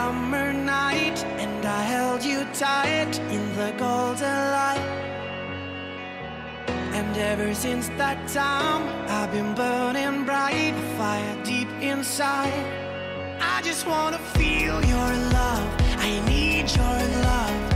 summer night and I held you tight in the golden light. And ever since that time, I've been burning bright, a fire deep inside. I just wanna feel your love, I need your love.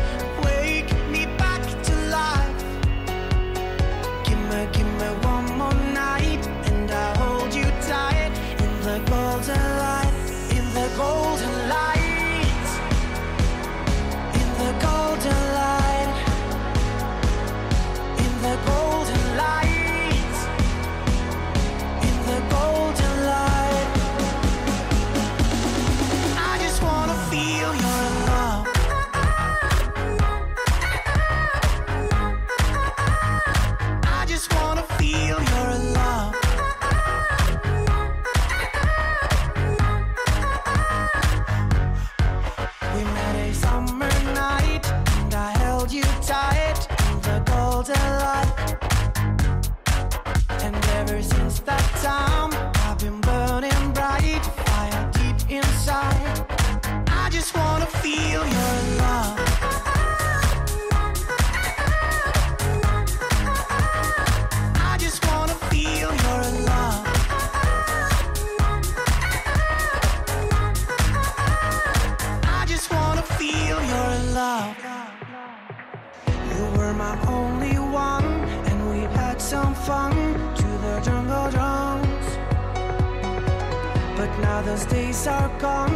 now those days are gone